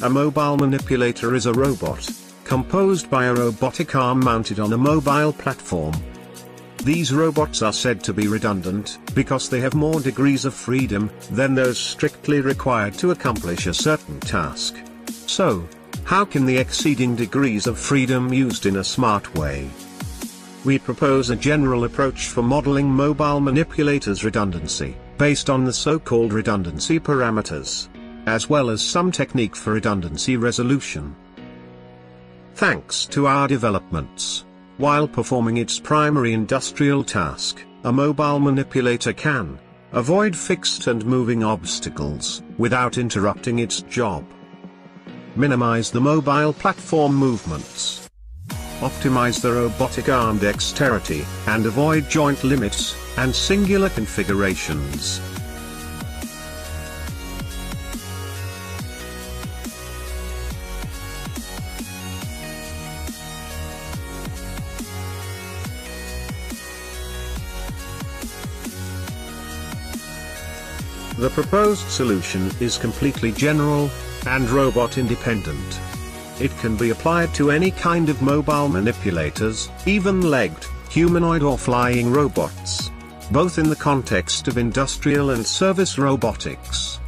A mobile manipulator is a robot, composed by a robotic arm mounted on a mobile platform. These robots are said to be redundant, because they have more degrees of freedom, than those strictly required to accomplish a certain task. So, how can the exceeding degrees of freedom used in a smart way? We propose a general approach for modeling mobile manipulators redundancy, based on the so-called redundancy parameters, as well as some technique for redundancy resolution. Thanks to our developments, while performing its primary industrial task, a mobile manipulator can avoid fixed and moving obstacles without interrupting its job. Minimize the mobile platform movements. Optimize the robotic arm dexterity, and avoid joint limits and singular configurations. The proposed solution is completely general, and robot independent. It can be applied to any kind of mobile manipulators, even legged, humanoid or flying robots. Both in the context of industrial and service robotics.